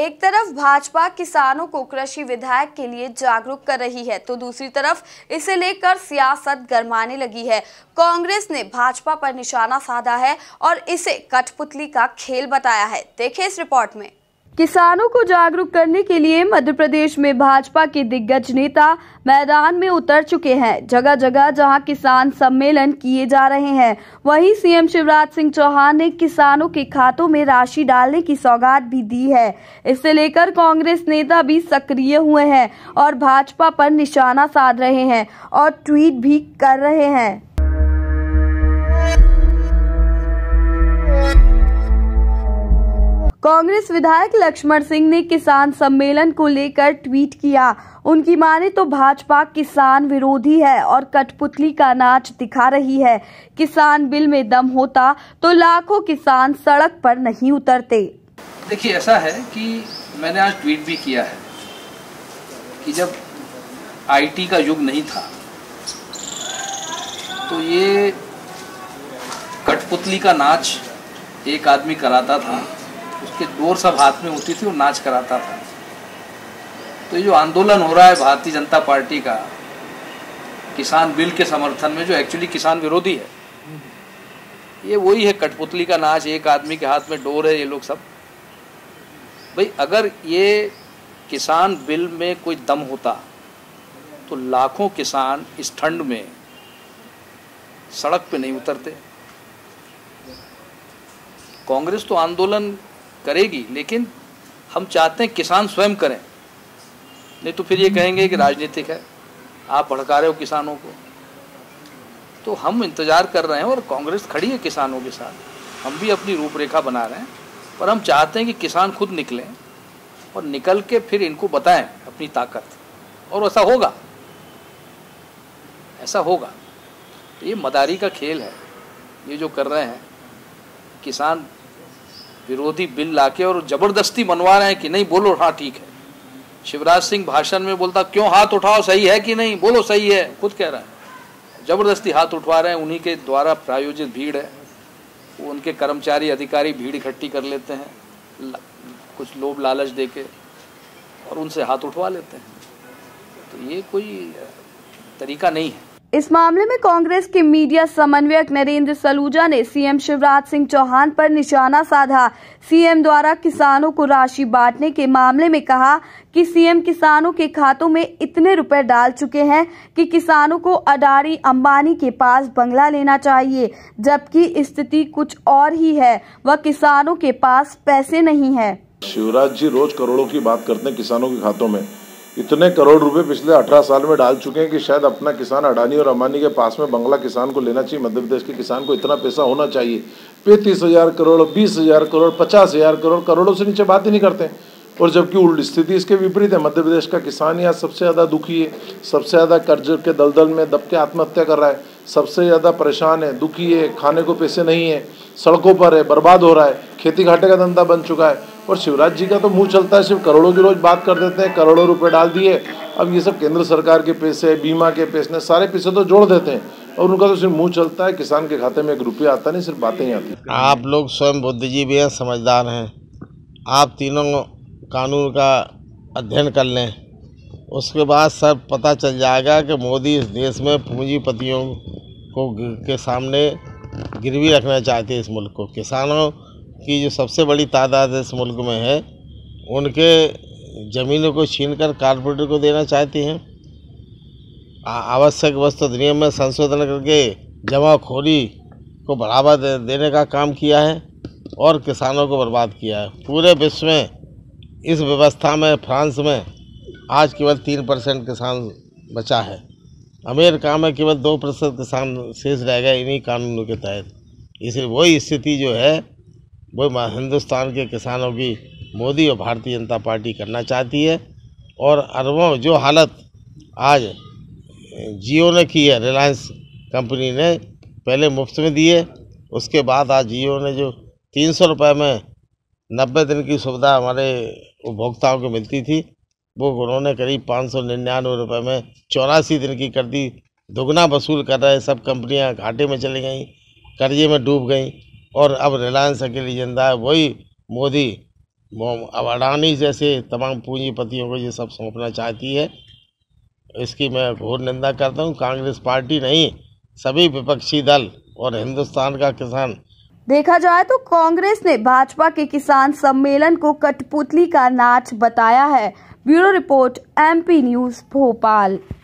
एक तरफ़ भाजपा किसानों को कृषि विधायक के लिए जागरूक कर रही है तो दूसरी तरफ़ इसे लेकर सियासत गरमाने लगी है। कांग्रेस ने भाजपा पर निशाना साधा है और इसे कठपुतली का खेल बताया है। देखे इस रिपोर्ट में। किसानों को जागरूक करने के लिए मध्य प्रदेश में भाजपा के दिग्गज नेता मैदान में उतर चुके हैं। जगह जगह जहाँ किसान सम्मेलन किए जा रहे हैं, वहीं सीएम शिवराज सिंह चौहान ने किसानों के खातों में राशि डालने की सौगात भी दी है। इससे लेकर कांग्रेस नेता भी सक्रिय हुए हैं और भाजपा पर निशाना साध रहे हैं और ट्वीट भी कर रहे हैं। कांग्रेस विधायक लक्ष्मण सिंह ने किसान सम्मेलन को लेकर ट्वीट किया। उनकी माने तो भाजपा किसान विरोधी है और कठपुतली का नाच दिखा रही है। किसान बिल में दम होता तो लाखों किसान सड़क पर नहीं उतरते। देखिए, ऐसा है कि मैंने आज ट्वीट भी किया है कि जब आईटी का युग नहीं था तो ये कठपुतली का नाच एक आदमी कराता था। उसके डोर सब हाथ में होती थी और नाच कराता था। तो ये जो आंदोलन हो रहा है भारतीय जनता पार्टी का, किसान बिल के समर्थन में जो एक्चुअली किसान विरोधी है, ये वही है कठपुतली का नाच, एक आदमी के हाथ में डोर है ये लोग सब। भाई, अगर ये किसान बिल में कोई दम होता तो लाखों किसान इस ठंड में सड़क पे नहीं उतरते। कांग्रेस तो आंदोलन करेगी, लेकिन हम चाहते हैं किसान स्वयं करें। नहीं तो फिर ये कहेंगे कि राजनीतिक है, आप भड़का रहे हो किसानों को। तो हम इंतज़ार कर रहे हैं और कांग्रेस खड़ी है किसानों के साथ। हम भी अपनी रूपरेखा बना रहे हैं, पर हम चाहते हैं कि किसान खुद निकलें और निकल के फिर इनको बताएँ अपनी ताकत। और ऐसा होगा। ऐसा होगा। तो ये मदारी का खेल है। ये जो कर रहे हैं, किसान विरोधी बिल लाके और ज़बरदस्ती मनवा रहे हैं कि नहीं, बोलो हाँ ठीक है। शिवराज सिंह भाषण में बोलता, क्यों हाथ उठाओ, सही है कि नहीं? बोलो, सही है, खुद कह रहा है। ज़बरदस्ती हाथ उठवा रहे हैं, उन्हीं के द्वारा प्रायोजित भीड़ है। उनके कर्मचारी अधिकारी भीड़ इकट्ठी कर लेते हैं कुछ लोभ लालच दे के और उनसे हाथ उठवा लेते हैं। तो ये कोई तरीका नहीं है। इस मामले में कांग्रेस के मीडिया समन्वयक नरेंद्र सलूजा ने सीएम शिवराज सिंह चौहान पर निशाना साधा। सीएम द्वारा किसानों को राशि बांटने के मामले में कहा कि सीएम किसानों के खातों में इतने रुपए डाल चुके हैं कि किसानों को अडारी अंबानी के पास बंगला लेना चाहिए, जबकि स्थिति कुछ और ही है। वह किसानों के पास पैसे नहीं है। शिवराज जी रोज करोड़ों की बात करते हैं किसानों के खातों में। इतने करोड़ रुपए पिछले अठारह साल में डाल चुके हैं कि शायद अपना किसान अडानी और अम्बानी के पास में बंगला किसान को लेना चाहिए मध्य प्रदेश के किसान को इतना पैसा होना चाहिए। पैंतीस हज़ार करोड़, बीस हज़ार करोड़, पचास हज़ार करोड़, करोड़ों से नीचे बात ही नहीं करते। और जबकि उल्टी स्थिति इसके विपरीत है मध्य प्रदेश का किसान यहाँ सबसे ज़्यादा दुखी है, सबसे ज़्यादा कर्ज के दलदल में दब के आत्महत्या कर रहा है, सबसे ज़्यादा परेशान है, दुखी है, खाने को पैसे नहीं है, सड़कों पर है, बर्बाद हो रहा है, खेती घाटे का धंधा बन चुका है। और शिवराज जी का तो मुँह चलता है, सिर्फ़ करोड़ों की रोज बात कर देते हैं, करोड़ों रुपए डाल दिए। अब ये सब केंद्र सरकार के पैसे बीमा के पैसे सारे पैसे तो जोड़ देते हैं। और उनका तो सिर्फ़ मुँह चलता है, किसान के खाते में एक रुपया आता नहीं, सिर्फ़ बातें ही आती। आप लोग स्वयं बुद्धिजीवी हैं, समझदार हैं। आप तीनों कानून का अध्ययन कर लें। उसके बाद सब पता चल जाएगा कि मोदी इस देश में पूंजीपतियों को के सामने गिरवी रखना चाहते हैं इस मुल्क को। किसानों की जो सबसे बड़ी तादाद इस मुल्क में है उनके ज़मीनों को छीन कर कारपोरेटर को देना चाहती हैं। आवश्यक वस्तु अधिनियम में संशोधन करके जमाखोरी को बढ़ावा दे, देने का काम किया है और किसानों को बर्बाद किया है। पूरे विश्व में इस व्यवस्था में फ्रांस में आज केवल तीन परसेंट किसान बचा है। अमेरिका में केवल दो प्रतिशत किसान शेष रह गए इन्हीं कानूनों के तहत। इसलिए वही स्थिति जो है वो हिंदुस्तान के किसानों की मोदी और भारतीय जनता पार्टी करना चाहती है और अरबों जो हालत आज जियो ने की है रिलायंस कंपनी ने पहले मुफ़्त में दिए उसके बाद आज जियो ने जो तीन सौ रुपये में नब्बे दिन की सुविधा हमारे उपभोक्ताओं को मिलती थी, वो उन्होंने करीब पाँच सौ निन्यानवे रुपये में चौरासी दिन की कर दी। दुगना वसूल कर रहे सब कंपनियाँ घाटे में चली गई, कर्जे में डूब गई। और अब रिलायंस अकेली ज़िंदा है, वही मोदी अब अडानी जैसे तमाम पूंजीपतियों को ये सब सौंपना चाहती है। इसकी मैं घोर निंदा करता हूँ, कांग्रेस पार्टी नहीं, सभी विपक्षी दल और हिंदुस्तान का किसान। देखा जाए तो कांग्रेस ने भाजपा के किसान सम्मेलन को कठपुतली का नाच बताया है। Bureau report, MP news, Bhopal.